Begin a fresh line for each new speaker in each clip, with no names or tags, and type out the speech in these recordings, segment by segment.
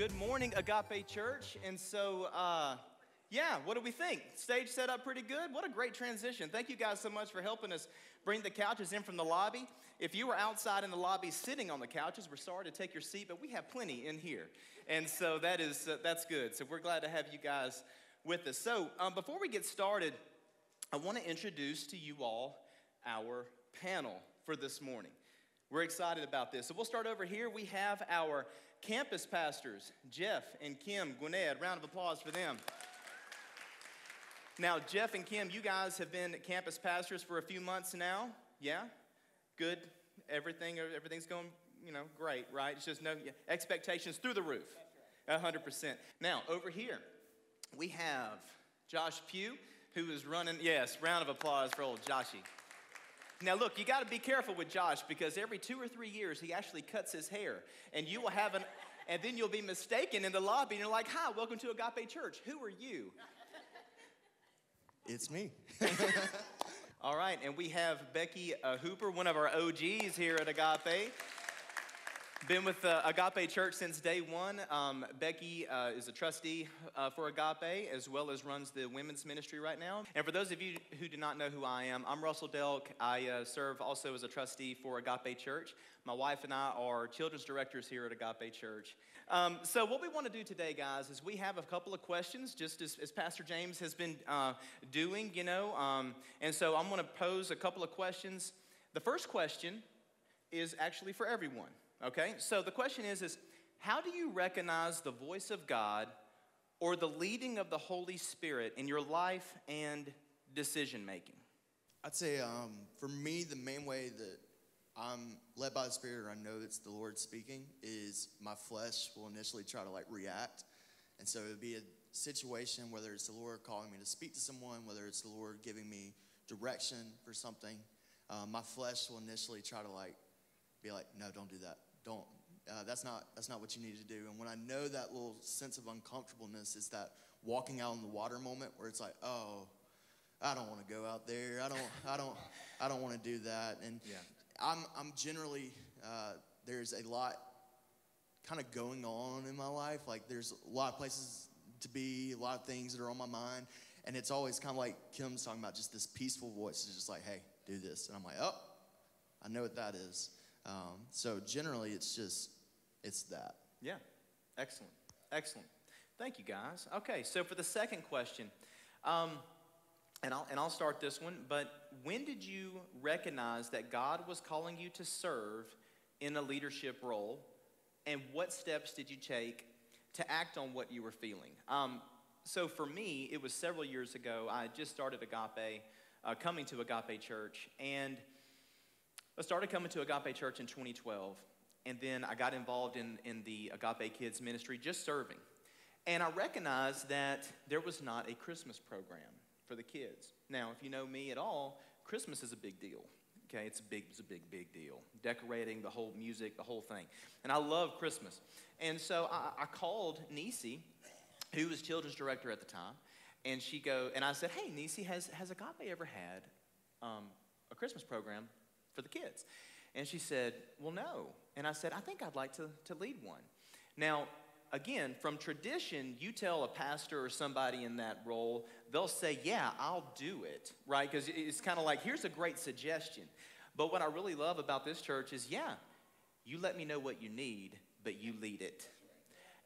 good morning, Agape Church. And so, uh, yeah, what do we think? Stage set up pretty good. What a great transition. Thank you guys so much for helping us bring the couches in from the lobby. If you were outside in the lobby sitting on the couches, we're sorry to take your seat, but we have plenty in here. And so that is uh, that's good. So we're glad to have you guys with us. So, um, before we get started, I want to introduce to you all our panel for this morning. We're excited about this. So we'll start over here. We have our campus pastors, Jeff and Kim Gwinnett. Round of applause for them. Now, Jeff and Kim, you guys have been campus pastors for a few months now. Yeah? Good. Everything, everything's going, you know, great, right? It's just no expectations through the roof. 100%. Now, over here, we have Josh Pugh, who is running, yes, round of applause for old Joshy. Now, look, you got to be careful with Josh because every two or three years he actually cuts his hair, and you will have an, and then you'll be mistaken in the lobby, and you're like, "Hi, welcome to Agape Church. Who are you?"
It's me.
All right, and we have Becky uh, Hooper, one of our OGs here at Agape. Been with uh, Agape Church since day one. Um, Becky uh, is a trustee uh, for Agape as well as runs the women's ministry right now. And for those of you who do not know who I am, I'm Russell Delk. I uh, serve also as a trustee for Agape Church. My wife and I are children's directors here at Agape Church. Um, so, what we want to do today, guys, is we have a couple of questions, just as, as Pastor James has been uh, doing, you know. Um, and so, I'm going to pose a couple of questions. The first question is actually for everyone. Okay? So the question is is how do you recognize the voice of God or the leading of the Holy Spirit in your life and decision making?
I'd say um, for me, the main way that I'm led by the Spirit or I know it's the Lord speaking is my flesh will initially try to like react. And so it would be a situation, whether it's the Lord calling me to speak to someone, whether it's the Lord giving me direction for something, um, my flesh will initially try to like be like, no, don't do that don't. Uh, that's not that's not what you need to do. And when I know that little sense of uncomfortableness is that walking out in the water moment where it's like, oh, I don't want to go out there. I don't I don't I don't want to do that. And yeah. I'm I'm generally uh, there's a lot kind of going on in my life. Like there's a lot of places to be, a lot of things that are on my mind. And it's always kind of like Kim's talking about, just this peaceful voice is just like, hey, do this. And I'm like, oh, I know what that is. Um, so generally, it's just it's that.
Yeah, excellent, excellent. Thank you, guys. Okay, so for the second question, um, and I'll and I'll start this one. But when did you recognize that God was calling you to serve in a leadership role, and what steps did you take to act on what you were feeling? Um, so for me, it was several years ago. I just started Agape, uh, coming to Agape Church, and I started coming to Agape Church in 2012, and then I got involved in, in the Agape Kids ministry, just serving. And I recognized that there was not a Christmas program for the kids. Now, if you know me at all, Christmas is a big deal. Okay, it's a big, it's a big, big deal. Decorating, the whole music, the whole thing. And I love Christmas. And so I, I called Nisi, who was children's director at the time, and she go, and I said, hey, Nisi, has, has Agape ever had um, a Christmas program for the kids? And she said, Well, no. And I said, I think I'd like to, to lead one. Now, again, from tradition, you tell a pastor or somebody in that role, they'll say, Yeah, I'll do it, right? Because it's kind of like, here's a great suggestion. But what I really love about this church is, yeah, you let me know what you need, but you lead it.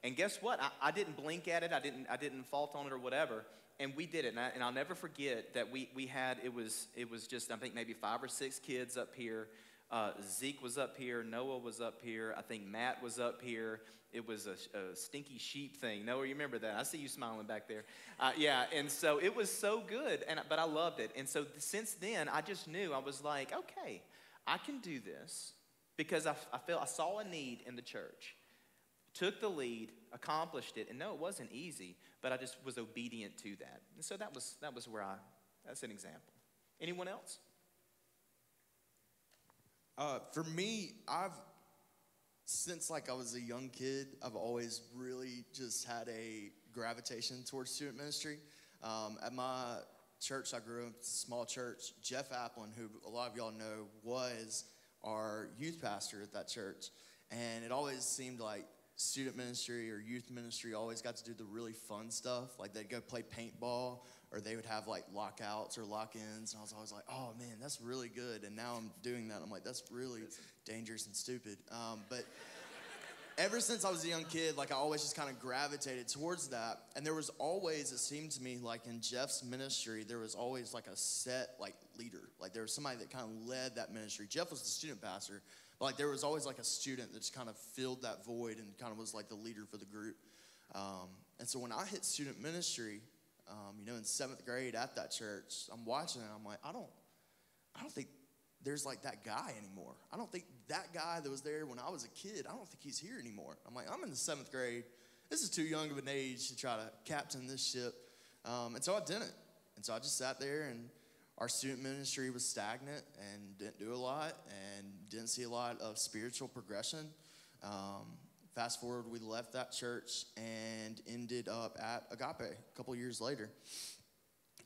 And guess what? I, I didn't blink at it, I didn't, I didn't fault on it or whatever and we did it, and, I, will never forget that we, we had it was it was just I think maybe five or six kids up here. Uh, Zeke was up here, Noah was up here, I think Matt was up here. It was a, a stinky sheep thing. Noah, you remember that? I see you smiling back there. Uh, yeah, and so it was so good, and but I loved it. And so since then, I just knew I was like, okay, I can do this because I, I felt I saw a need in the church took the lead, accomplished it, and no, it wasn't easy, but I just was obedient to that. And so that was that was where I that's an example. Anyone else?
Uh, for me, I've since like I was a young kid, I've always really just had a gravitation towards student ministry. Um, at my church, I grew up in a small church. Jeff Applin, who a lot of y'all know, was our youth pastor at that church, and it always seemed like student ministry or youth ministry always got to do the really fun stuff. Like they'd go play paintball or they would have like lockouts or lock ins. And I was always like, oh man, that's really good. And now I'm doing that. I'm like, that's really dangerous and stupid. Um, but ever since I was a young kid, like I always just kind of gravitated towards that. And there was always, it seemed to me, like in Jeff's ministry, there was always like a set like leader. Like there was somebody that kind of led that ministry. Jeff was the student pastor, like there was always like a student that just kind of filled that void and kind of was like the leader for the group. Um, and so when I hit student ministry, um, you know, in seventh grade at that church, I'm watching it. I'm like, I don't, I don't think there's like that guy anymore. I don't think that guy that was there when I was a kid, I don't think he's here anymore. I'm like, I'm in the seventh grade. This is too young of an age to try to captain this ship. Um, and so I didn't. And so I just sat there and our student ministry was stagnant and didn't do a lot and didn't see a lot of spiritual progression. Um, fast forward, we left that church and ended up at Agape a couple years later.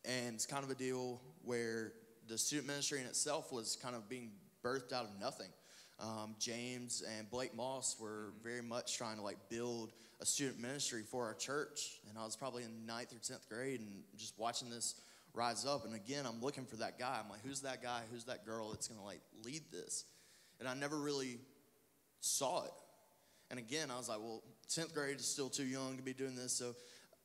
And it's kind of a deal where the student ministry in itself was kind of being birthed out of nothing. Um, James and Blake Moss were very much trying to like build a student ministry for our church, and I was probably in ninth or tenth grade and just watching this rise up. And again, I'm looking for that guy. I'm like, who's that guy? Who's that girl that's gonna like lead this? And I never really saw it. And again, I was like, well, 10th grade is still too young to be doing this. So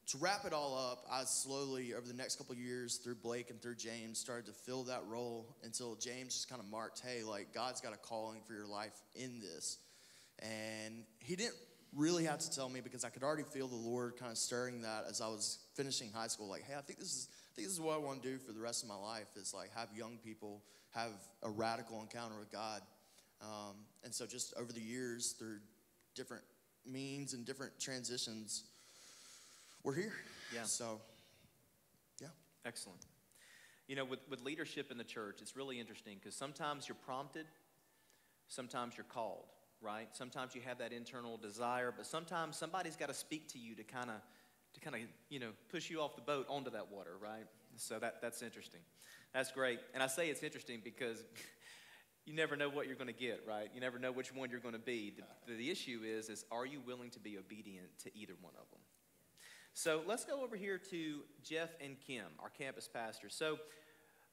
to wrap it all up, I slowly, over the next couple years, through Blake and through James, started to fill that role until James just kind of marked, hey, like, God's got a calling for your life in this. And he didn't really have to tell me because I could already feel the Lord kind of stirring that as I was finishing high school. Like, hey, I think this is, I think this is what I want to do for the rest of my life is like have young people have a radical encounter with God. Um, and so just over the years, through different means and different transitions, we're here.
Yeah.
So, yeah.
Excellent. You know, with, with leadership in the church, it's really interesting because sometimes you're prompted, sometimes you're called, right? Sometimes you have that internal desire, but sometimes somebody's got to speak to you to kind of, to kind of, you know, push you off the boat onto that water, right? So that, that's interesting. That's great. And I say it's interesting because you never know what you're going to get, right? You never know which one you're going to be. The, the issue is, is are you willing to be obedient to either one of them? So let's go over here to Jeff and Kim, our campus pastors. So,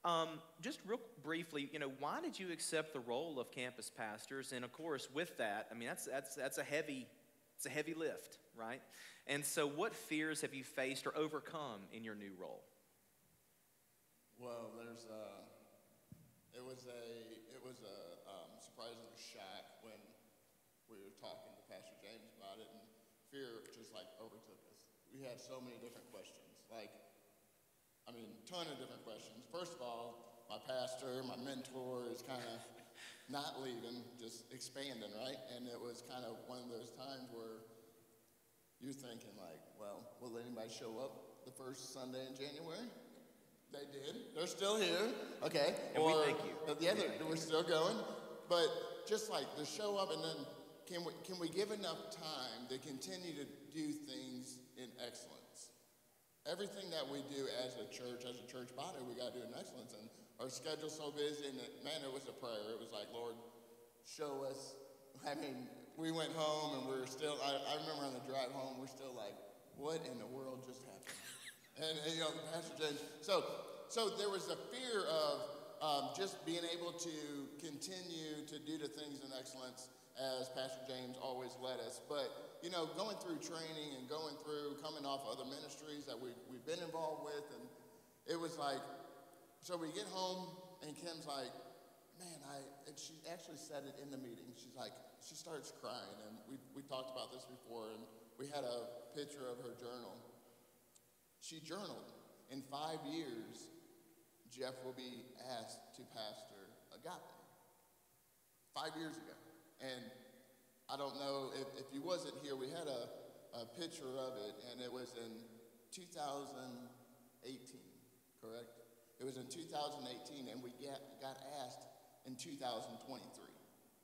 um, just real briefly, you know, why did you accept the role of campus pastors? And of course, with that, I mean, that's that's that's a heavy, it's a heavy lift, right? And so, what fears have you faced or overcome in your new role?
Well, there's uh, it was a it was a um, surprising shock when we were talking to Pastor James about it, and fear just like overtook us. We had so many different questions, like I mean, ton of different questions. First of all, my pastor, my mentor, is kind of not leaving, just expanding, right? And it was kind of one of those times where you're thinking like, well, will anybody show up the first Sunday in January? They did. They're still here. Okay.
And we thank you.
uh, Yeah, they're- we're still going. But just like to show up and then can we, can we give enough time to continue to do things in excellence? Everything that we do as a church, as a church body, we got to do in excellence. And our schedule's so busy, and it, man, it was a prayer. It was like, Lord, show us. I mean, we went home and we are still, I, I remember on the drive home, we're still like, what in the world just happened? And, and, you know, Pastor James. So, so there was a fear of um, just being able to continue to do the things in excellence as Pastor James always led us. But, you know, going through training and going through coming off other ministries that we've, we've been involved with, and it was like, so we get home and Kim's like, man, I, and she actually said it in the meeting. She's like, she starts crying, and we, we talked about this before, and we had a picture of her journal. She journaled. In five years, Jeff will be asked to pastor Agape. Five years ago. And I don't know if, if you wasn't here, we had a, a picture of it, and it was in 2018, correct? It was in 2018, and we get, got asked in 2023.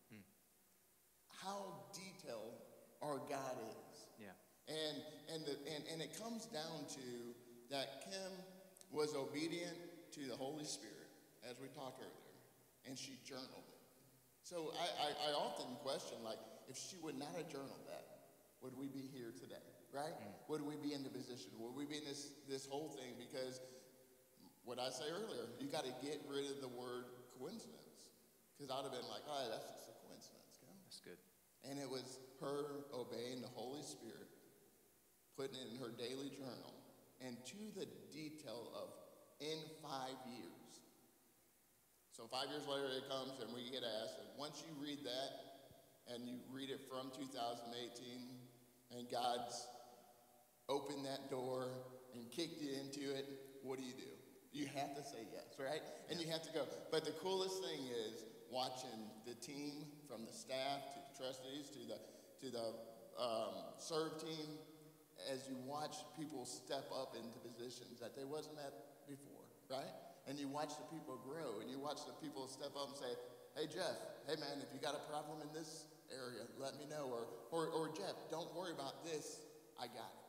Hmm. How detailed our God is. And, and, the, and, and it comes down to that Kim was obedient to the Holy Spirit, as we talked earlier, and she journaled it. So I, I, I often question, like, if she would not have journaled that, would we be here today? Right? Mm. Would we be in the position? Would we be in this this whole thing? Because what I say earlier, you got to get rid of the word coincidence. Because I'd have been like, oh, that's just a coincidence. Know?
That's good.
And it was her obeying the Holy Spirit, putting it in her daily journal, and to the detail of in five years. So five years later it comes and we get asked, and once you read that and you read it from 2018 and God's opened that door and kicked you into it, what do you do? You have to say yes, right? And you have to go. But the coolest thing is watching the team from the staff to the trustees to the to the um, serve team as you watch people step up into positions that they wasn't at before, right? And you watch the people grow, and you watch the people step up and say, "Hey Jeff, hey man, if you got a problem in this area, let me know." Or, or, or Jeff, don't worry about this. I got it.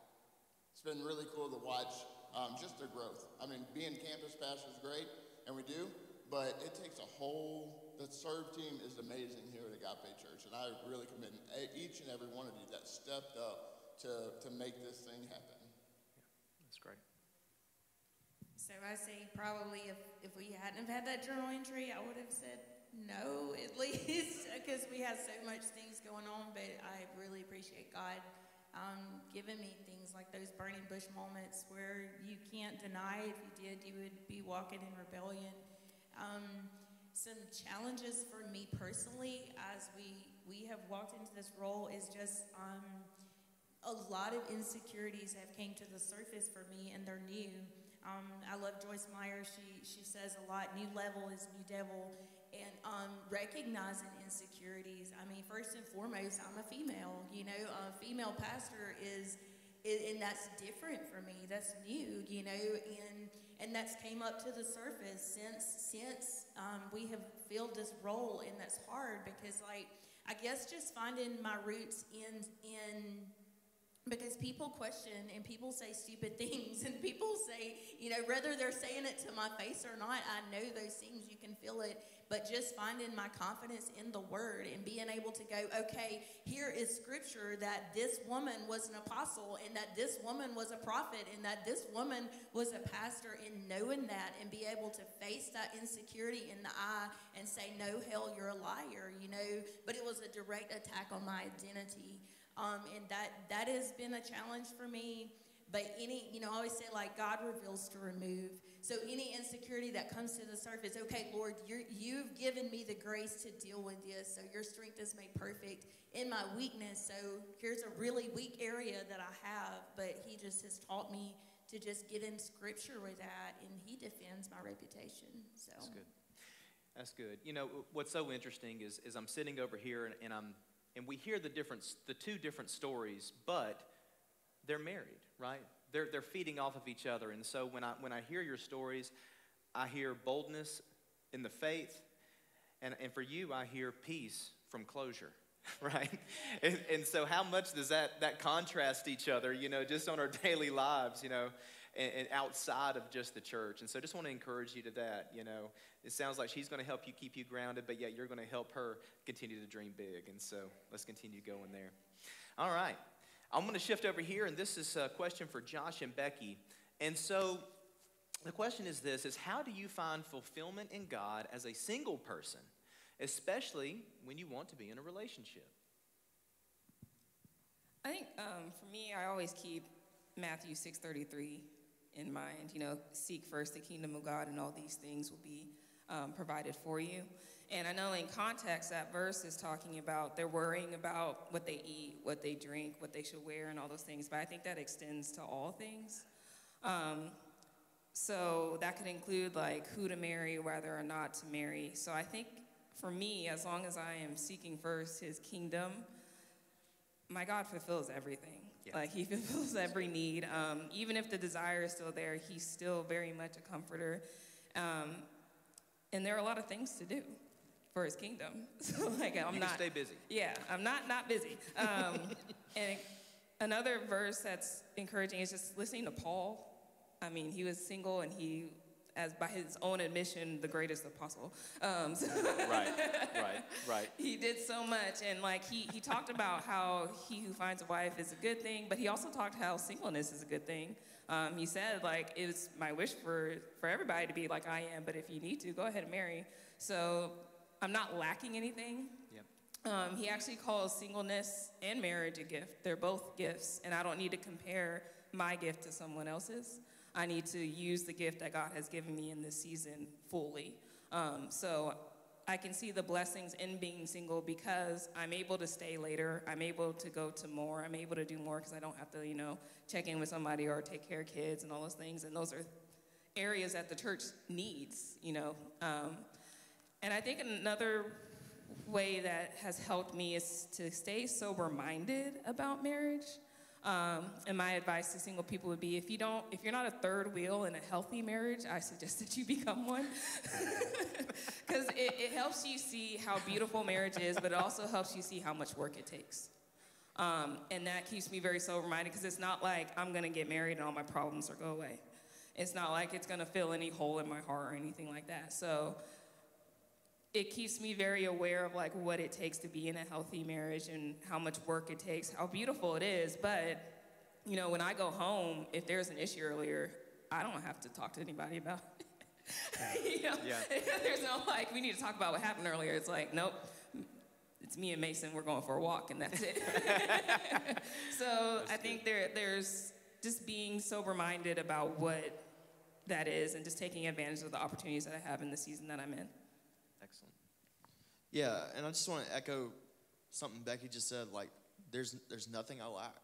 It's been really cool to watch um, just their growth. I mean, being campus pastor is great, and we do, but it takes a whole, the serve team is amazing here at Agape Church, and I really commend each and every one of you that stepped up to, to make this thing happen.
That's great.
So I say probably if, if we hadn't have had that journal entry, I would have said no at least because we have so much things going on. But I really appreciate God um, given me things like those burning bush moments where you can't deny if you did, you would be walking in rebellion. Um, some challenges for me personally as we, we have walked into this role is just um, a lot of insecurities have came to the surface for me and they're new. Um, I love Joyce Meyer. She, she says a lot, new level is new devil and um, recognizing insecurities. I mean, first and foremost, I'm a female. You know, a female pastor is, and that's different for me. That's new. You know, and and that's came up to the surface since since um, we have filled this role, and that's hard because, like, I guess just finding my roots in in because people question and people say stupid things and people say you know whether they're saying it to my face or not i know those things you can feel it. But just finding my confidence in the word and being able to go okay here is scripture that this woman was an apostle and that this woman was a prophet and that this woman was a pastor and knowing that and be able to face that insecurity in the eye and say no hell you're a liar you know? But it was a direct attack on my identity um, and that that has been a challenge for me. But any, you know, I always say like God reveals to remove. So any insecurity that comes to the surface, okay, Lord, you you've given me the grace to deal with this. So your strength is made perfect in my weakness. So here's a really weak area that I have, but He just has taught me to just get in Scripture with that, and He defends my reputation. So
that's good. That's good. You know what's so interesting is is I'm sitting over here and, and I'm and we hear the different the two different stories but they're married right? They're, they're feeding off of each other. And so when I, when I hear your stories i hear boldness in the faith. And, and for you i hear peace from closure right? And, and so how much does that that contrast each other you know just on our daily lives you know and, and outside of just the church and so I just want to encourage you to that you know it sounds like she's going to help you keep you grounded, but yet you're going to help her continue to dream big. And so let's continue going there. All right. I'm going to shift over here, and this is a question for Josh and Becky. And so the question is this is how do you find fulfillment in God as a single person, especially when you want to be in a relationship?
I think um, for me, I always keep Matthew 6:33 in mind. You know, seek first the kingdom of God, and all these things will be um, provided for you. And I know in context, that verse is talking about they're worrying about what they eat, what they drink, what they should wear, and all those things. But I think that extends to all things. Um, so that could include like who to marry, whether or not to marry. So I think for me, as long as I am seeking first his kingdom, my God fulfills everything. Like he fulfills every need. Um, even if the desire is still there, he's still very much a comforter. Um, and there are a lot of things to do for his kingdom. So like I'm
you
not
stay busy.
Yeah, I'm not not busy. Um, and another verse that's encouraging is just listening to Paul. I mean, he was single and he as by his own admission, the greatest apostle. Um, so
Right, right, right.
he did so much, and like he he talked about how he who finds a wife is a good thing, but he also talked how singleness is a good thing. Um, he said like it's my wish for for everybody to be like I am, but if you need to, go ahead and marry. So I'm not lacking anything.
Yep.
Um, he actually calls singleness and marriage a gift. They're both gifts, and I don't need to compare my gift to someone else's. I need to use the gift that God has given me in this season fully. Um, so I can see the blessings in being single because I'm able to stay later. I'm able to go to more. I'm able to do more because I don't have to, you know, check in with somebody or take care of kids and all those things. And those are areas that the church needs, you know. Um, and I think another way that has helped me is to stay sober minded about marriage. Um, and my advice to single people would be if you don't if you're not a third wheel in a healthy marriage i suggest that you become one. Because it, it helps you see how beautiful marriage is but it also helps you see how much work it takes. Um, and that keeps me very sober minded because it's not like i'm going to get married and all my problems will go away. It's not like it's going to fill any hole in my heart or anything like that. So it keeps me very aware of like what it takes to be in a healthy marriage and how much work it takes, how beautiful it is. But you know, when I go home, if there's an issue earlier, I don't have to talk to anybody about it. you know,
Yeah.
there's no like we need to talk about what happened earlier. It's like nope. It's me and Mason. We're going for a walk, and that's it. so I think there, there's just being sober-minded about what that is, and just taking advantage of the opportunities that I have in the season that I'm in.
Yeah, and I just want to echo something Becky just said. Like, there's there's nothing I lack.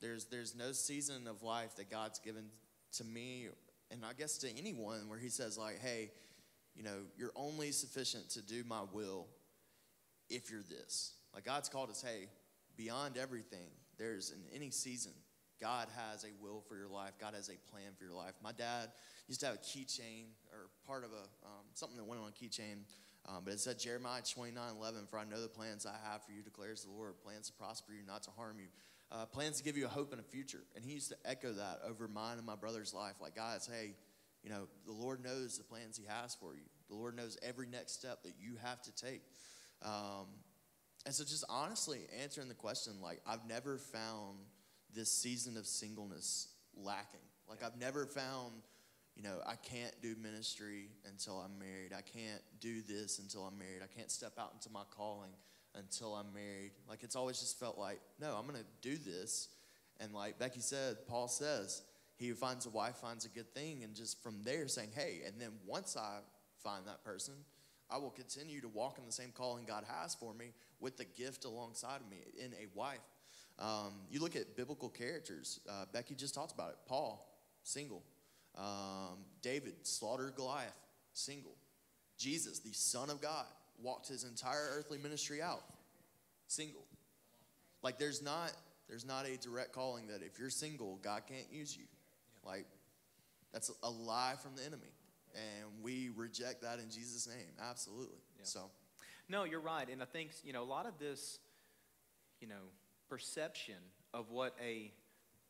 There's there's no season of life that God's given to me, and I guess to anyone, where He says like, "Hey, you know, you're only sufficient to do My will if you're this." Like God's called us, "Hey, beyond everything, there's in any season, God has a will for your life. God has a plan for your life." My dad used to have a keychain or part of a um, something that went on a keychain. Um, but it said Jeremiah 29 11, for I know the plans I have for you, declares the Lord plans to prosper you, not to harm you, uh, plans to give you a hope and a future. And he used to echo that over mine and my brother's life. Like, guys, hey, you know, the Lord knows the plans he has for you, the Lord knows every next step that you have to take. Um, and so, just honestly answering the question, like, I've never found this season of singleness lacking. Like, I've never found you know, I can't do ministry until I'm married. I can't do this until I'm married. I can't step out into my calling until I'm married. Like it's always just felt like, no, I'm going to do this. And like Becky said, Paul says, he who finds a wife finds a good thing. And just from there saying, hey, and then once I find that person, I will continue to walk in the same calling God has for me with the gift alongside of me in a wife. Um, you look at biblical characters. Uh, Becky just talked about it. Paul, single. Um, David slaughtered Goliath, single. Jesus, the Son of God, walked his entire earthly ministry out, single. Like there's not there's not a direct calling that if you're single, God can't use you. Like that's a lie from the enemy, and we reject that in Jesus' name. Absolutely.
Yeah.
So
No, you're right. And I think, you know, a lot of this, you know, perception of what a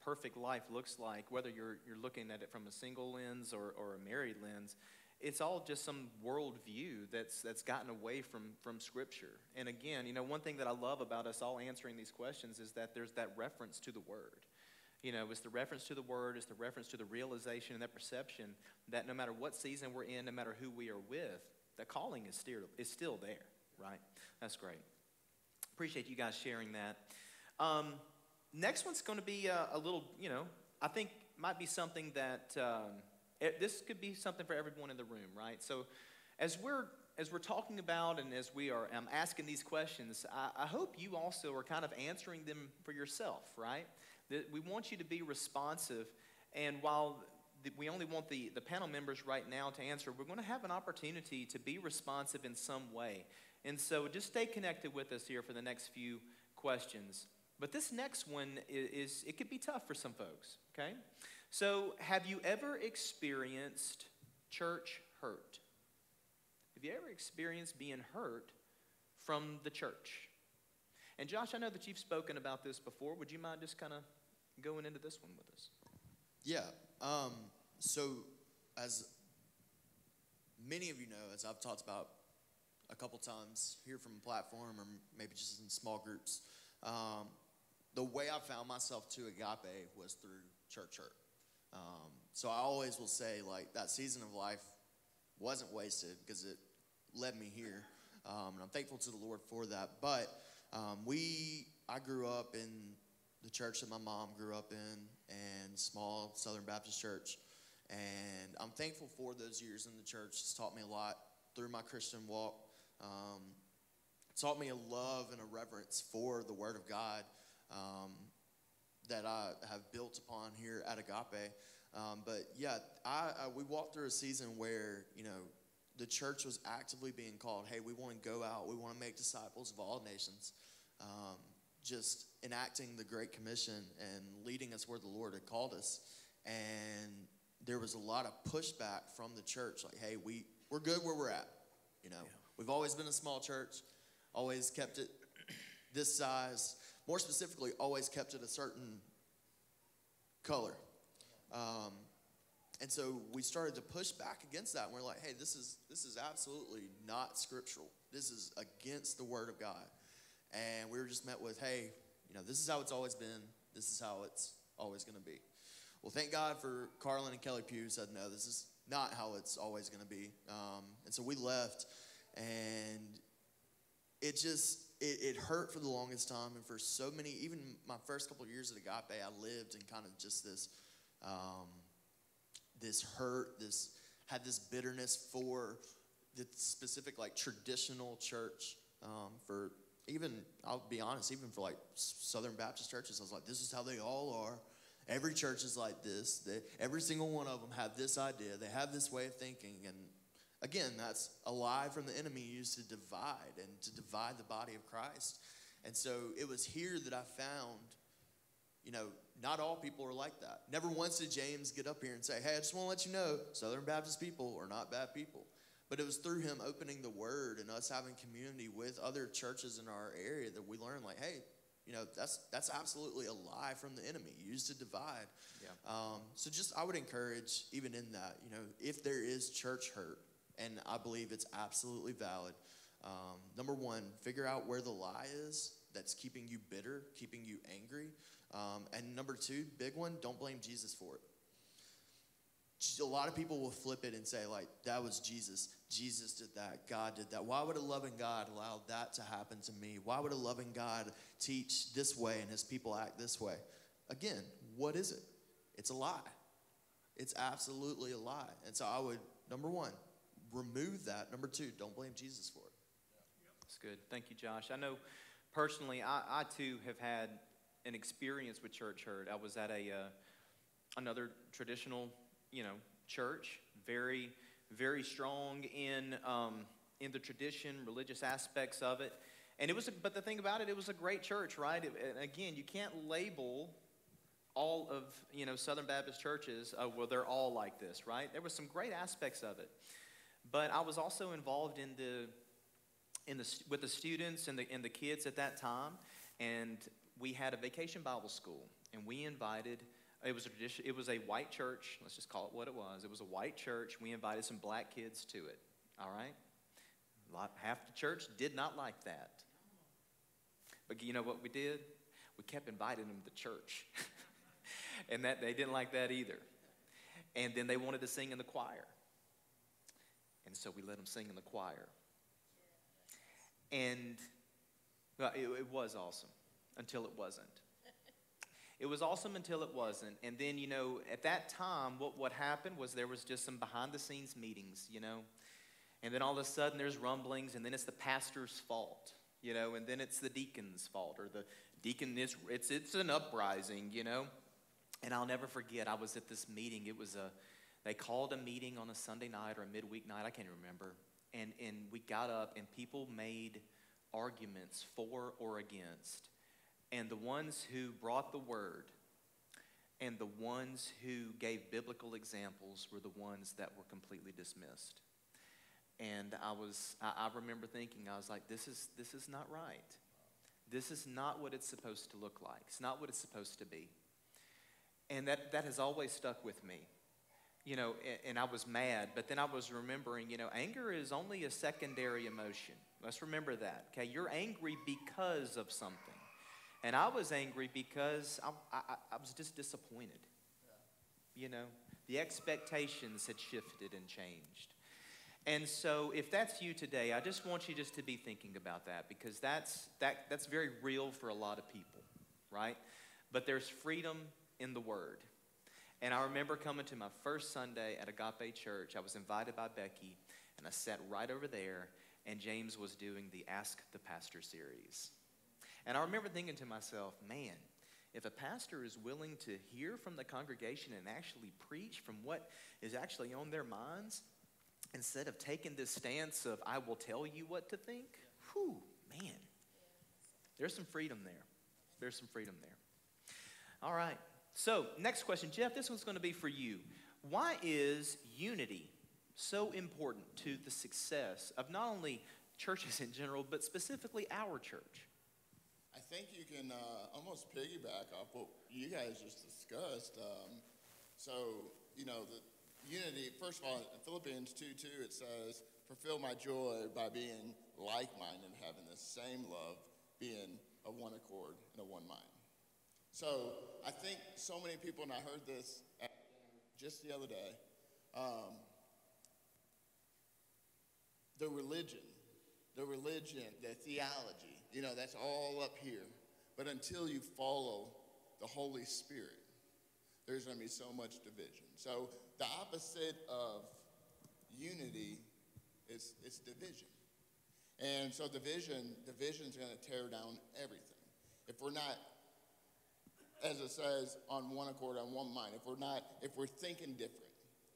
perfect life looks like, whether you're, you're looking at it from a single lens or, or a married lens, it's all just some worldview that's, that's gotten away from, from Scripture. And again, you know, one thing that I love about us all answering these questions is that there's that reference to the Word. You know, it's the reference to the Word, it's the reference to the realization and that perception that no matter what season we're in, no matter who we are with, the calling is still, is still there, right? That's great. Appreciate you guys sharing that. Um, next one's going to be a, a, little, you know, I think might be something that um, it, this could be something for everyone in the room, right? So, as we're as we're talking about and as we are um, asking these questions, I, I hope you also are kind of answering them for yourself, right? That we want you to be responsive, and while we only want the, the panel members right now to answer, we're going to have an opportunity to be responsive in some way. And so just stay connected with us here for the next few questions. But this next one is, is, it could be tough for some folks, okay? So, have you ever experienced church hurt? Have you ever experienced being hurt from the church? And Josh, I know that you've spoken about this before. Would you mind just kind of going into this one with us?
Yeah. Um, so, as many of you know, as I've talked about a couple times here from a platform or maybe just in small groups, um, the way I found myself to agape was through church hurt. Um, so I always will say, like, that season of life wasn't wasted because it led me here. Um, and I'm thankful to the Lord for that. But um, we, I grew up in the church that my mom grew up in, and small Southern Baptist church. And I'm thankful for those years in the church. It's taught me a lot through my Christian walk. Um, taught me a love and a reverence for the Word of God um, that I have built upon here at Agape. Um, but yeah, I, I, we walked through a season where, you know, the church was actively being called hey, we want to go out, we want to make disciples of all nations. Um, just enacting the Great Commission and leading us where the Lord had called us. And there was a lot of pushback from the church like, hey, we, we're good where we're at. You know, yeah. we've always been a small church, always kept it this size. More specifically, always kept it a certain color. Um, and so we started to push back against that. And we're like, hey, this is, this is absolutely not scriptural. This is against the Word of God. And we were just met with, hey, you know, this is how it's always been. This is how it's always going to be. Well, thank God for Carlin and Kelly Pugh said, no, this is not how it's always going to be. Um, and so we left, and it just, it, it, hurt for the longest time. And for so many, even my first couple of years at Agape, I lived in kind of just this, um, this hurt, this, had this bitterness for the specific, like, traditional church um, for even, I'll be honest, even for like Southern Baptist churches, I was like, this is how they all are. Every church is like this. They, every single one of them have this idea. They have this way of thinking. And again, that's a lie from the enemy used to divide and to divide the body of Christ. And so it was here that I found, you know, not all people are like that. Never once did James get up here and say, hey, I just want to let you know Southern Baptist people are not bad people. But it was through him opening the word and us having community with other churches in our area that we learned, like, hey, you know, that's that's absolutely a lie from the enemy, used to divide. Yeah. Um, so just I would encourage, even in that, you know, if there is church hurt, and I believe it's absolutely valid. Um, number one, figure out where the lie is that's keeping you bitter, keeping you angry. Um, and number two, big one, don't blame Jesus for it. A lot of people will flip it and say like that was jesus. Jesus did that. God did that. Why would a loving god allow that to happen to me? Why would a loving god teach this way and his people act this way? Again what is it? It's a lie. It's absolutely a lie. And so i would number one remove that number two don't blame jesus for it
that's good thank you josh i know personally i, I too have had an experience with church hurt i was at a uh, another traditional you know, church, very, very strong in, um, in the tradition, religious aspects of it. And it was, a, but the thing about it, it was a great church, right? It, again, you can't label all of, you know, Southern Baptist churches, uh, well, they're all like this, right? There was some great aspects of it. But I was also involved in the, in the, with the students and the, and the kids at that time. And we had a vacation Bible school. And we invited it was a tradition. It was a white church. Let's just call it what it was. It was a white church. We invited some black kids to it. All right. Lot, half the church did not like that. But you know what we did? We kept inviting them to church, and that they didn't like that either. And then they wanted to sing in the choir, and so we let them sing in the choir. And well, it, it was awesome until it wasn't. It was awesome until it wasn't. And then, you know, at that time, what, what happened was there was just some behind the scenes meetings, you know. And then all of a sudden there's rumblings, and then it's the pastor's fault, you know, and then it's the deacon's fault, or the deacon is, it's, it's an uprising, you know. And I'll never forget, I was at this meeting. It was a, they called a meeting on a Sunday night or a midweek night, I can't remember. And, and we got up, and people made arguments for or against and the ones who brought the word and the ones who gave biblical examples were the ones that were completely dismissed. And I was, I, I remember thinking, I was like, this is, this is not right. This is not what it's supposed to look like. It's not what it's supposed to be. And that, that has always stuck with me. You know, and I was mad, but then I was remembering, you know, anger is only a secondary emotion. Let's remember that. Okay, you're angry because of something, and I was angry because I, I, I was just disappointed. You know, the expectations had shifted and changed. And so if that's you today, I just want you just to be thinking about that because that's that that's very real for a lot of people, right? But there's freedom in the word. And I remember coming to my first Sunday at Agape Church. I was invited by Becky, and I sat right over there, and James was doing the Ask the Pastor series. And I remember thinking to myself, man, if a pastor is willing to hear from the congregation and actually preach from what is actually on their minds, instead of taking this stance of, I will tell you what to think, whew, man, there's some freedom there. There's some freedom there. All right. So, next question. Jeff, this one's going to be for you. Why is unity so important to the success of not only churches in general, but specifically our church?
I think you can uh, almost piggyback off what you guys just discussed. Um, so, you know, the unity, first of all, in Philippians 2 2, it says, Fulfill my joy by being like minded, having the same love, being of one accord and of one mind. So, I think so many people, and I heard this just the other day, um, the religion, the religion, the theology, you know, that's all up here. But until you follow the Holy Spirit, there's going to be so much division. So the opposite of unity is, is division. And so division, division is going to tear down everything. If we're not, as it says, on one accord, on one mind, if we're not, if we're thinking different,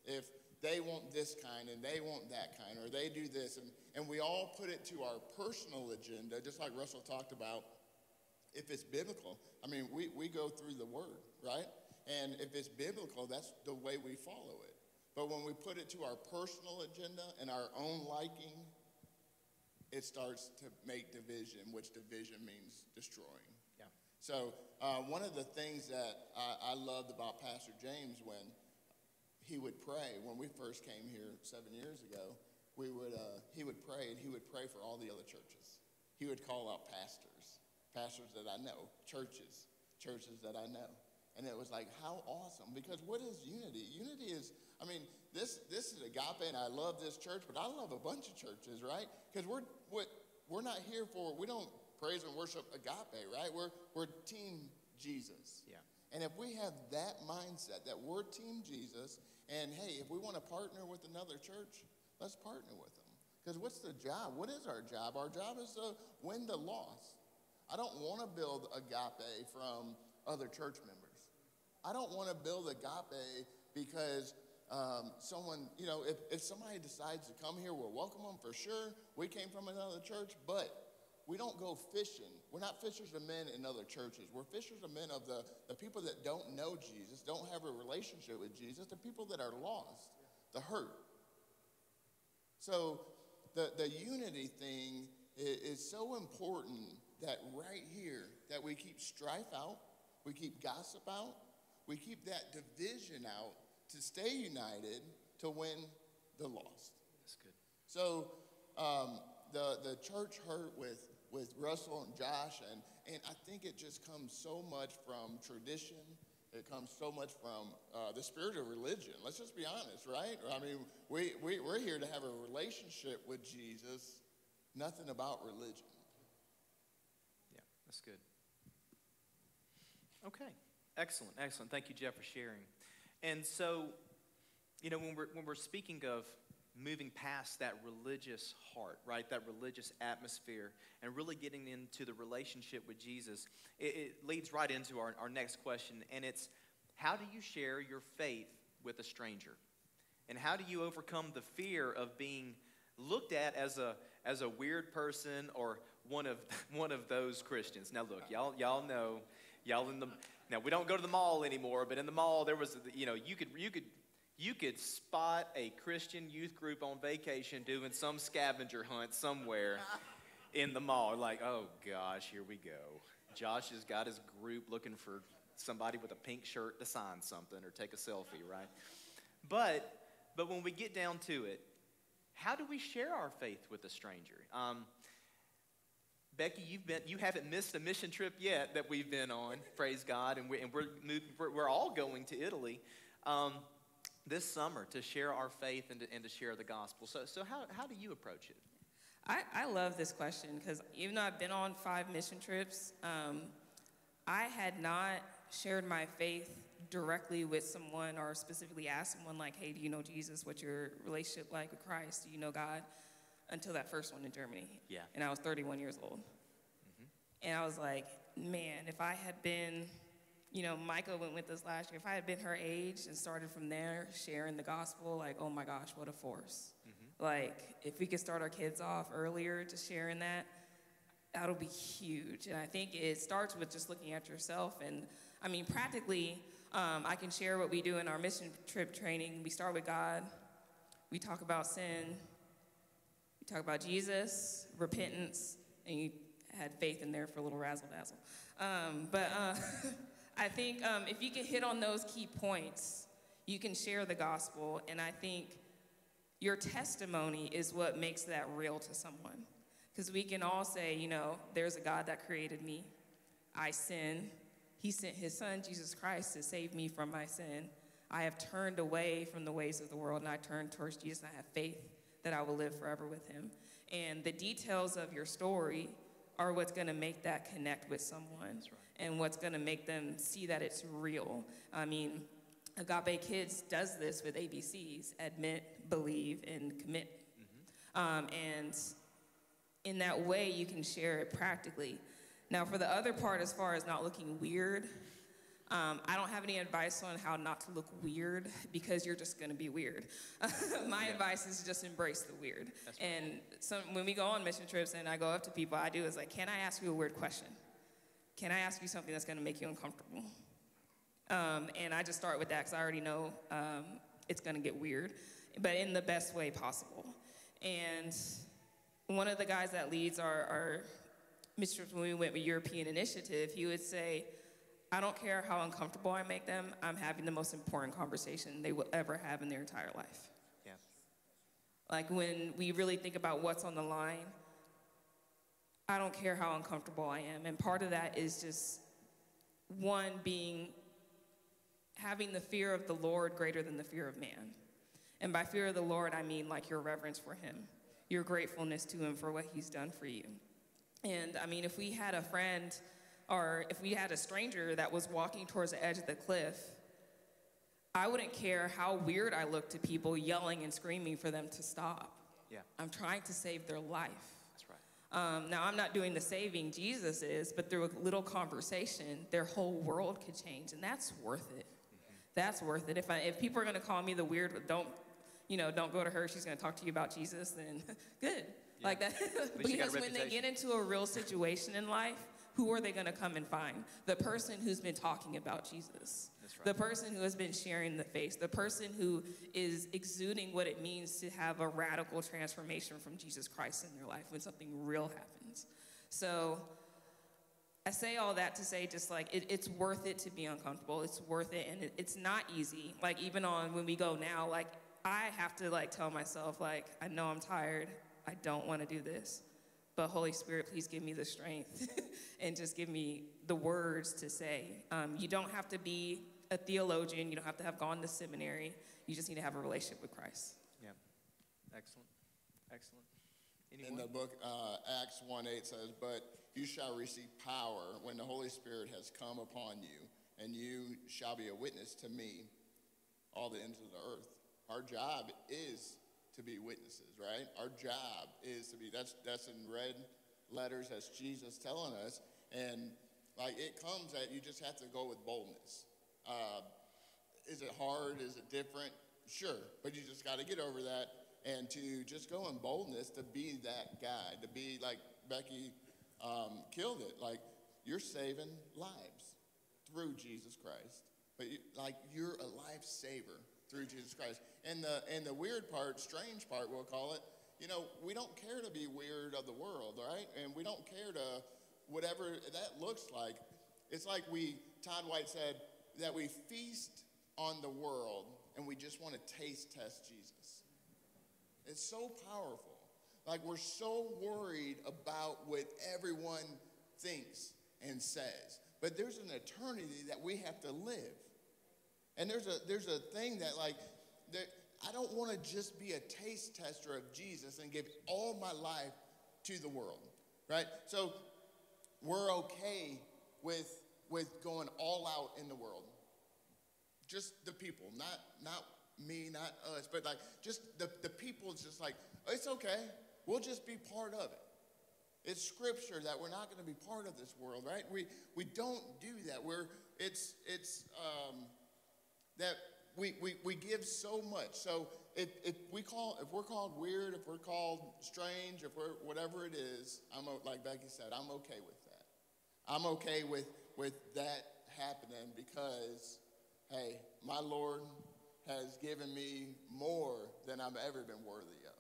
if they want this kind and they want that kind, or they do this, and, and we all put it to our personal agenda, just like Russell talked about, if it's biblical. I mean, we, we go through the word, right? And if it's biblical, that's the way we follow it. But when we put it to our personal agenda and our own liking, it starts to make division, which division means destroying. So, uh, one of the things that I, I loved about Pastor James when he would pray, when we first came here seven years ago, we would, uh, he would pray and he would pray for all the other churches. He would call out pastors, pastors that I know, churches, churches that I know. And it was like, how awesome. Because what is unity? Unity is, I mean, this, this is agape, and I love this church, but I love a bunch of churches, right? Because we're, what, we're not here for, we don't praise and worship agape, right? We're, we're team Jesus.
Yeah.
And if we have that mindset that we're team Jesus, and hey, if we want to partner with another church, let's partner with them. Because what's the job? What is our job? Our job is to win the lost. I don't want to build agape from other church members. I don't want to build agape because um, someone, you know, if, if somebody decides to come here, we'll welcome them for sure. We came from another church, but we don't go fishing. We're not fishers of men in other churches. We're fishers of men of the, the people that don't know Jesus, don't have a relationship with Jesus, the people that are lost, the hurt. So the, the unity thing is, is so important that right here, that we keep strife out, we keep gossip out, we keep that division out to stay united to win the lost.
That's good.
So um, the, the church hurt with, with Russell and Josh, and, and I think it just comes so much from tradition. It comes so much from uh, the spirit of religion. Let's just be honest, right? I mean, we, we, we're here to have a relationship with Jesus, nothing about religion.
Yeah, that's good. Okay, excellent, excellent. Thank you, Jeff, for sharing. And so, you know, when we're, when we're speaking of moving past that religious heart, right, that religious atmosphere, and really getting into the relationship with Jesus, it, it leads right into our, our next question, and it's how do you share your faith with a stranger? And how do you overcome the fear of being looked at as a, as a weird person or one of, one of those Christians? Now, look, y'all, y'all know, y'all in the, now we don't go to the mall anymore, but in the mall, there was, you know, you could, you could, you could spot a Christian youth group on vacation doing some scavenger hunt somewhere in the mall. Like, oh gosh, here we go. Josh has got his group looking for somebody with a pink shirt to sign something or take a selfie, right? But, but when we get down to it, how do we share our faith with a stranger? Um, Becky, you've been, you haven't missed a mission trip yet that we've been on, praise God, and, we, and we're, moving, we're, we're all going to Italy um, this summer to share our faith and to, and to share the gospel. So, so how, how do you approach it?
I, I love this question because even though I've been on five mission trips, um, I had not shared my faith directly with someone or specifically asked someone like, hey, do you know Jesus? What's your relationship like with Christ? Do you know God? until that first one in Germany.
Yeah.
And I was 31 years old. Mm-hmm. And I was like, man, if I had been, you know, Micah went with us last year. If I had been her age and started from there sharing the gospel, like, oh my gosh, what a force. Mm-hmm. Like, if we could start our kids off earlier to sharing that, that'll be huge. And I think it starts with just looking at yourself. And I mean, practically, um, I can share what we do in our mission trip training. We start with God, we talk about sin, we talk about Jesus, repentance, and you had faith in there for a little razzle dazzle. Um, but uh, I think um, if you can hit on those key points, you can share the gospel, and I think your testimony is what makes that real to someone. Because we can all say, you know, there's a God that created me. I sin. He sent his son, Jesus Christ, to save me from my sin. I have turned away from the ways of the world and I turned towards Jesus and I have faith that I will live forever with him. And the details of your story are what's going to make that connect with someone right. and what's going to make them see that it's real. I mean, Agape Kids does this with ABCs admit, believe, and commit. Mm-hmm. Um, and in that way, you can share it practically. Now, for the other part, as far as not looking weird, um, I don't have any advice on how not to look weird because you're just going to be weird. My yeah. advice is just embrace the weird. Right. And some, when we go on mission trips and I go up to people, I do is like, can I ask you a weird question? Can I ask you something that's going to make you uncomfortable? Um, and I just start with that because I already know um, it's going to get weird, but in the best way possible. And one of the guys that leads our, our mission trips when we went with European Initiative, he would say, I don't care how uncomfortable I make them, I'm having the most important conversation they will ever have in their entire life.
Yeah.
Like when we really think about what's on the line, I don't care how uncomfortable I am. And part of that is just one being having the fear of the Lord greater than the fear of man. And by fear of the Lord, I mean like your reverence for him, your gratefulness to him for what he's done for you. And I mean, if we had a friend, or if we had a stranger that was walking towards the edge of the cliff, I wouldn't care how weird I looked to people yelling and screaming for them to stop.
Yeah.
I'm trying to save their life.
That's right.
Um, now, I'm not doing the saving Jesus is, but through a little conversation, their whole world could change, and that's worth it. Mm-hmm. That's worth it. If, I, if people are going to call me the weird, don't, you know, don't go to her, she's going to talk to you about Jesus, then good. Yeah. Like that. because when they get into a real situation in life, who are they going to come and find? The person who's been talking about Jesus. Right. The person who has been sharing the faith. The person who is exuding what it means to have a radical transformation from Jesus Christ in their life when something real happens. So I say all that to say just like it, it's worth it to be uncomfortable. It's worth it. And it, it's not easy. Like even on when we go now, like I have to like tell myself like, I know I'm tired. I don't want to do this. But Holy Spirit, please give me the strength and just give me the words to say. Um, you don't have to be a theologian, you don't have to have gone to seminary. You just need to have a relationship with Christ.
Yeah. Excellent. Excellent.
Anyone? In the book, uh, Acts 1 8 says, But you shall receive power when the Holy Spirit has come upon you, and you shall be a witness to me all the ends of the earth. Our job is to be witnesses, right? Our job is to be, that's, that's in red letters, that's Jesus telling us. And like it comes that you just have to go with boldness. Uh, is it hard? Is it different? Sure, but you just got to get over that and to just go in boldness to be that guy, to be like Becky um, killed it. Like you're saving lives through Jesus Christ, but you, like you're a lifesaver through Jesus Christ. And the and the weird part, strange part, we'll call it. You know, we don't care to be weird of the world, right? And we don't care to whatever that looks like. It's like we Todd White said that we feast on the world and we just want to taste test Jesus. It's so powerful. Like we're so worried about what everyone thinks and says. But there's an eternity that we have to live. And there's a there's a thing that like that I don't want to just be a taste tester of Jesus and give all my life to the world. Right? So we're okay with with going all out in the world. Just the people, not not me, not us, but like just the, the people is just like, it's okay. We'll just be part of it. It's scripture that we're not going to be part of this world, right? We we don't do that. We're it's it's um, that we, we, we give so much. So if, if we call if we're called weird, if we're called strange, if we're whatever it is, I'm like Becky said, I'm okay with that. I'm okay with with that happening because hey, my Lord has given me more than I've ever been worthy of.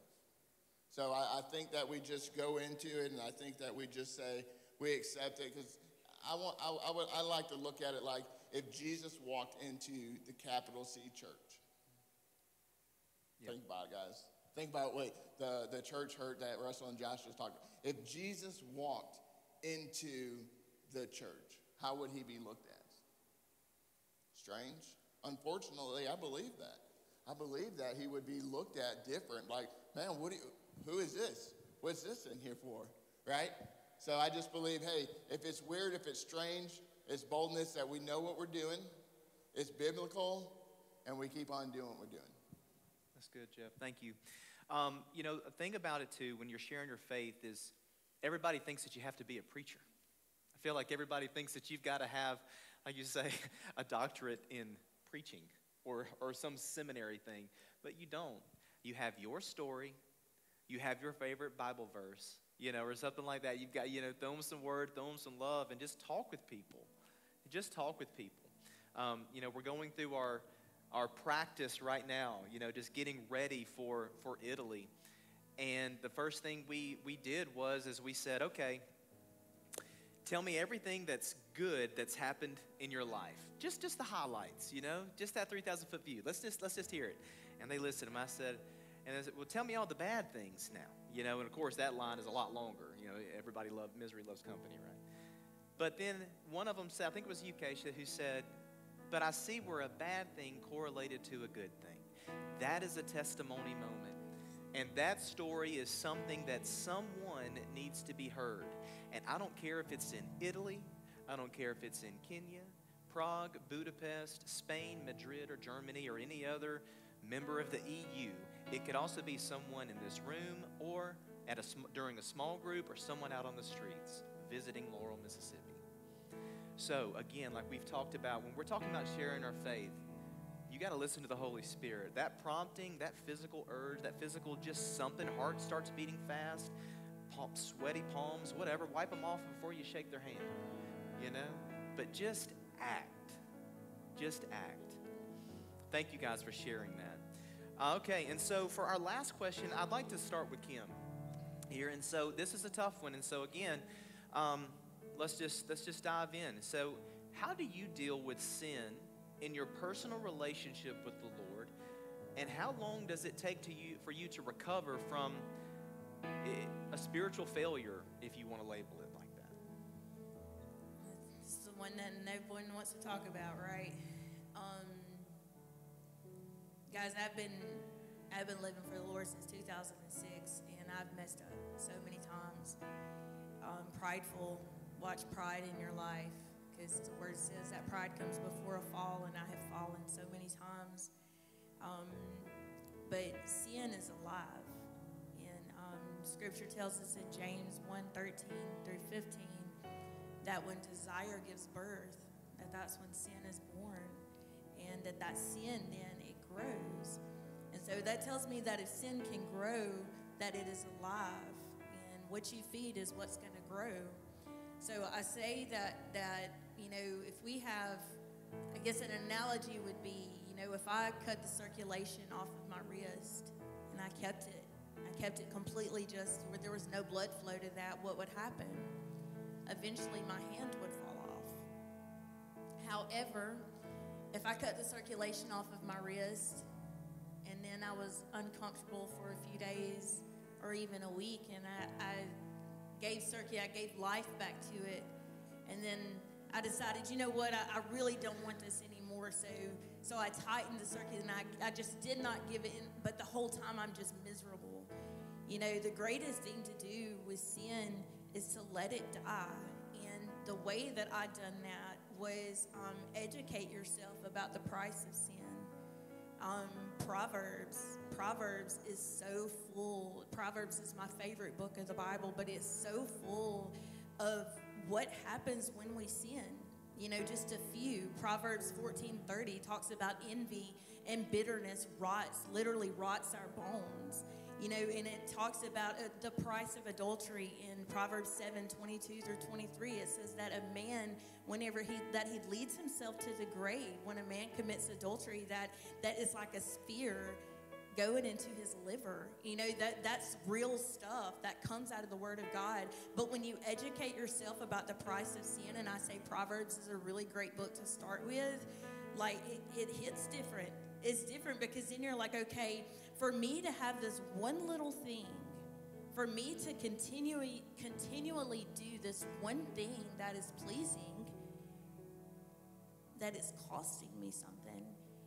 So I, I, think that we just go into it, and I think that we just say we accept it because I want. I, I, would, I like to look at it like if Jesus walked into the capital C church. Yep. Think about it, guys. Think about what the, the church hurt that Russell and Josh just talked about. If Jesus walked into the church, how would he be looked at? Strange. Unfortunately, I believe that. I believe that he would be looked at different. Like, man, what do you, who is this? What's this in here for? Right? So I just believe, hey, if it's weird, if it's strange, it's boldness that we know what we're doing, it's biblical, and we keep on doing what we're doing.
That's good, Jeff. Thank you. Um, you know, a thing about it too, when you're sharing your faith, is everybody thinks that you have to be a preacher. I feel like everybody thinks that you've got to have, like you say, a doctorate in preaching or, or some seminary thing, but you don't. You have your story, you have your favorite Bible verse, you know, or something like that. You've got, you know, throw them some word, throw them some love, and just talk with people. Just talk with people. Um, you know, we're going through our our practice right now. You know, just getting ready for for Italy, and the first thing we we did was, as we said, okay, tell me everything that's good that's happened in your life. Just just the highlights. You know, just that three thousand foot view. Let's just let's just hear it. And they listened. And I said, and I said, well, tell me all the bad things now. You know, and of course that line is a lot longer. You know, everybody love misery loves company, right? But then one of them said, I think it was you, who said, But I see where a bad thing correlated to a good thing. That is a testimony moment. And that story is something that someone needs to be heard. And I don't care if it's in Italy, I don't care if it's in Kenya, Prague, Budapest, Spain, Madrid, or Germany, or any other member of the EU. It could also be someone in this room or at a, during a small group or someone out on the streets visiting Laurel, Mississippi. So, again, like we've talked about, when we're talking about sharing our faith, you got to listen to the Holy Spirit. That prompting, that physical urge, that physical just something, heart starts beating fast, palm, sweaty palms, whatever, wipe them off before you shake their hand, you know? But just act. Just act. Thank you guys for sharing that. Uh, okay, and so for our last question, I'd like to start with Kim here. And so this is a tough one. And so again, um, let's just let's just dive in. So, how do you deal with sin in your personal relationship with the Lord, and how long does it take to you for you to recover from a spiritual failure, if you want to label it like that?
This is the one that no one wants to talk about, right? Um, guys, I've been I've been living for the Lord since 2006, and I've messed up so many times. Um, prideful, watch pride in your life because the word says that pride comes before a fall, and I have fallen so many times. Um, but sin is alive. And um, scripture tells us in James 1 13 through 15 that when desire gives birth, that that's when sin is born. And that that sin then it grows. And so that tells me that if sin can grow, that it is alive. And what you feed is what's going to grow. So I say that that you know if we have, I guess an analogy would be you know if I cut the circulation off of my wrist and I kept it, I kept it completely just where there was no blood flow to that, what would happen? Eventually my hand would fall off. However, if I cut the circulation off of my wrist, and then I was uncomfortable for a few days or even a week, and I, I gave circuit, I gave life back to it, and then I decided, you know what, I, I really don't want this anymore, so so I tightened the circuit, and I, I just did not give it in, but the whole time I'm just miserable. You know, the greatest thing to do with sin is to let it die. And the way that I done that was um, educate yourself about the price of sin. Um, Proverbs, Proverbs is so full. Proverbs is my favorite book of the Bible, but it's so full of what happens when we sin. You know, just a few. Proverbs 14:30 talks about envy and bitterness rots, literally rots our bones. You know, and it talks about uh, the price of adultery in Proverbs 7, 22 through 23. It says that a man, whenever he, that he leads himself to the grave, when a man commits adultery, that, that is like a spear going into his liver. You know, that, that's real stuff that comes out of the Word of God. But when you educate yourself about the price of sin, and I say Proverbs is a really great book to start with, like it, it hits different. It's different because then you're like, okay, for me to have this one little thing, for me to continually continually do this one thing that is pleasing, that is costing me something,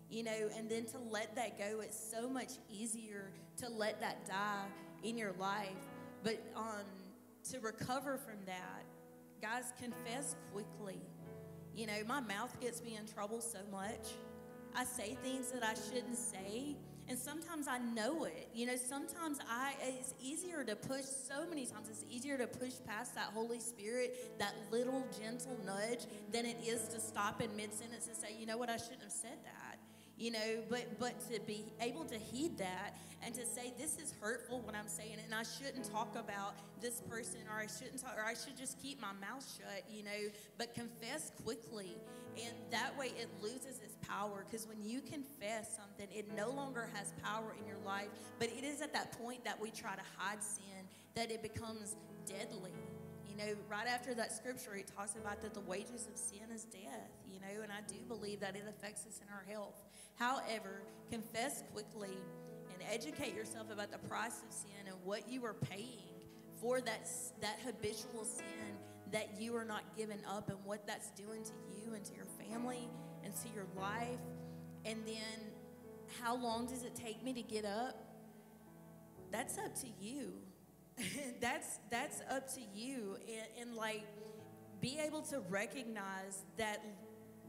you know, and then to let that go, it's so much easier to let that die in your life. But um, to recover from that, guys, confess quickly. You know, my mouth gets me in trouble so much. I say things that I shouldn't say and sometimes I know it. You know, sometimes I it's easier to push so many times it's easier to push past that Holy Spirit, that little gentle nudge than it is to stop in mid-sentence and say, "You know what? I shouldn't have said that." You know, but but to be able to heed that and to say this is hurtful when I'm saying it and I shouldn't talk about this person or I shouldn't talk or I should just keep my mouth shut, you know, but confess quickly and that way it loses its power because when you confess something, it no longer has power in your life. But it is at that point that we try to hide sin that it becomes deadly. You know, right after that scripture, it talks about that the wages of sin is death, you know, and I do believe that it affects us in our health. However, confess quickly and educate yourself about the price of sin and what you are paying for that, that habitual sin that you are not giving up and what that's doing to you and to your family and to your life. And then how long does it take me to get up? That's up to you. that's that's up to you and, and like be able to recognize that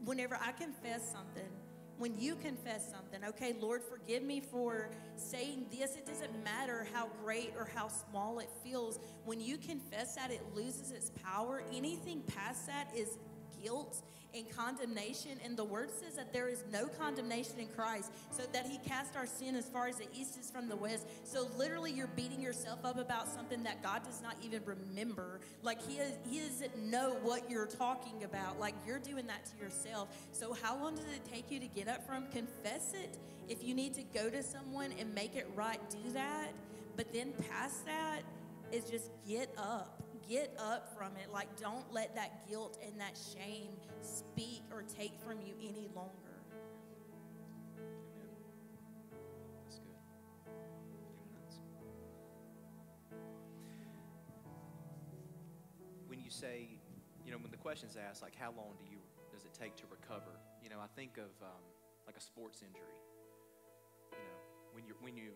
whenever I confess something when you confess something, okay, Lord, forgive me for saying this. It doesn't matter how great or how small it feels. When you confess that, it loses its power. Anything past that is guilt and condemnation. And the word says that there is no condemnation in Christ, so that He cast our sin as far as the east is from the west. So literally, you're beating yourself up about something that God does not even remember. Like He is, He doesn't know what you're talking about. Like you're doing that to yourself. So how long does it take you to get up from? Confess it. If you need to go to someone and make it right, do that. But then past that is just get up get up from it. Like, don't let that guilt and that shame speak or take from you any longer.
That's good. When you say, you know, when the question's asked, like, how long do you does it take to recover? You know, I think of um, like a sports injury. You know, when you when you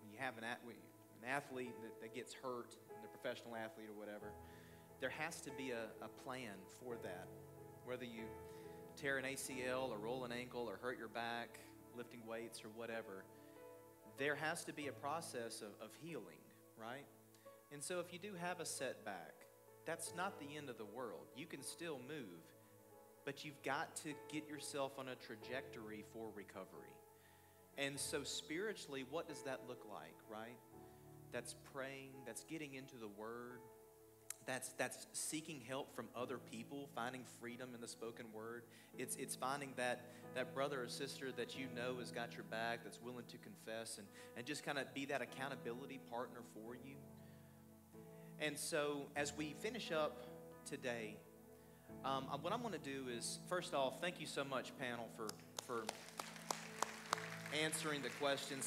when you have an an athlete that, that gets hurt, the professional athlete or whatever, there has to be a, a plan for that. Whether you tear an ACL or roll an ankle or hurt your back lifting weights or whatever, there has to be a process of, of healing, right? And so if you do have a setback, that's not the end of the world. You can still move, but you've got to get yourself on a trajectory for recovery. And so, spiritually, what does that look like, right? That's praying, that's getting into the Word, that's, that's seeking help from other people, finding freedom in the spoken word. It's, it's finding that, that brother or sister that you know has got your back, that's willing to confess, and, and just kind of be that accountability partner for you. And so, as we finish up today, Um, uh, what I'm going to do is, first off, thank you so much, panel, for for answering the questions.